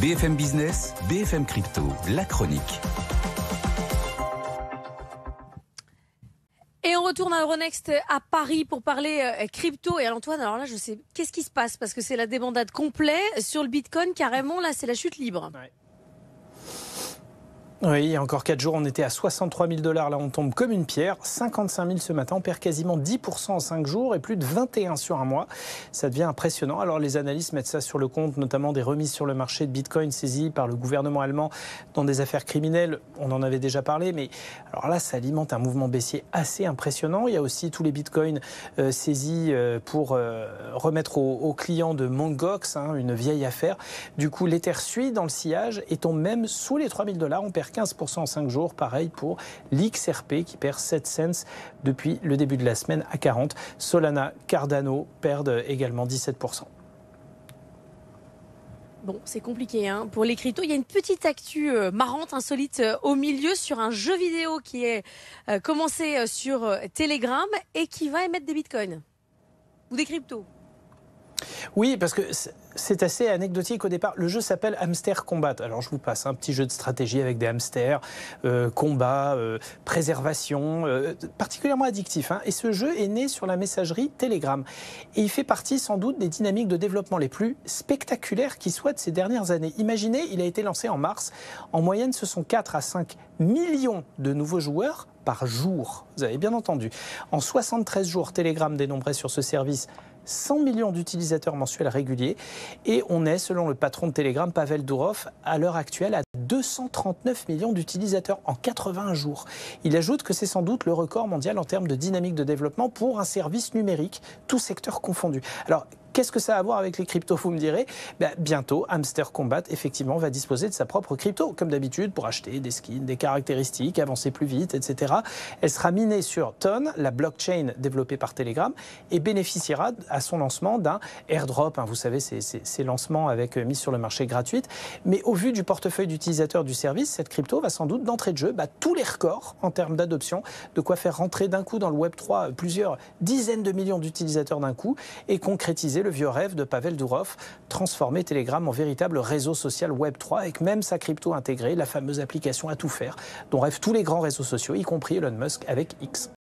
BFM Business, BFM Crypto, la chronique. Et on retourne à Euronext à Paris pour parler euh, crypto. Et Antoine, alors là, je sais, qu'est-ce qui se passe? Parce que c'est la débandade complète sur le Bitcoin, carrément, là, c'est la chute libre. Oui, il y a encore 4 jours, on était à 63 000 dollars. Là, on tombe comme une pierre. 55 000 ce matin. On perd quasiment 10% en 5 jours et plus de 21 sur un mois. Ça devient impressionnant. Alors, les analystes mettent ça sur le compte, notamment des remises sur le marché de Bitcoin saisies par le gouvernement allemand dans des affaires criminelles. On en avait déjà parlé, mais alors là, ça alimente un mouvement baissier assez impressionnant. Il y a aussi tous les Bitcoins euh, saisis euh, pour euh, remettre aux, clients de Mongox, hein, une vieille affaire. Du coup, l'Ether suit dans le sillage et tombe même sous les 3 000 dollars. On perd 15% en 5 jours. Pareil pour l'XRP qui perd 7 cents depuis le début de la semaine à 40. Solana, Cardano perdent également 17%. Bon, c'est compliqué hein. pour les cryptos. Il y a une petite actu euh, marrante, insolite euh, au milieu sur un jeu vidéo qui est euh, commencé sur Telegram et qui va émettre des bitcoins ou des cryptos. Oui, parce que c'est assez anecdotique au départ. Le jeu s'appelle Hamster Combat. Alors je vous passe un petit jeu de stratégie avec des hamsters, euh, combat, euh, préservation, euh, particulièrement addictif. Hein. Et ce jeu est né sur la messagerie Telegram. Et il fait partie sans doute des dynamiques de développement les plus spectaculaires qui soient de ces dernières années. Imaginez, il a été lancé en mars. En moyenne, ce sont 4 à 5 millions de nouveaux joueurs par jour. Vous avez bien entendu. En 73 jours, Telegram dénombrait sur ce service 100 millions d'utilisateurs mensuels réguliers et on est, selon le patron de Telegram, Pavel Durov, à l'heure actuelle à 239 millions d'utilisateurs en 80 jours. Il ajoute que c'est sans doute le record mondial en termes de dynamique de développement pour un service numérique, tout secteur confondu. Qu'est-ce que ça a à voir avec les cryptos, vous me direz? Ben, Bientôt, Hamster Combat, effectivement, va disposer de sa propre crypto, comme d'habitude, pour acheter des skins, des caractéristiques, avancer plus vite, etc. Elle sera minée sur Ton, la blockchain développée par Telegram, et bénéficiera à son lancement d'un airdrop. Hein. vous savez, ces lancements avec euh, mise sur le marché gratuite. Mais au vu du portefeuille d'utilisateurs du service, cette crypto va sans doute d'entrée de jeu battre tous les records en termes d'adoption, de quoi faire rentrer d'un coup dans le Web3 plusieurs dizaines de millions d'utilisateurs d'un coup et concrétiser le vieux rêve de Pavel Durov, transformer Telegram en véritable réseau social Web3 avec même sa crypto intégrée, la fameuse application à tout faire dont rêvent tous les grands réseaux sociaux, y compris Elon Musk avec X.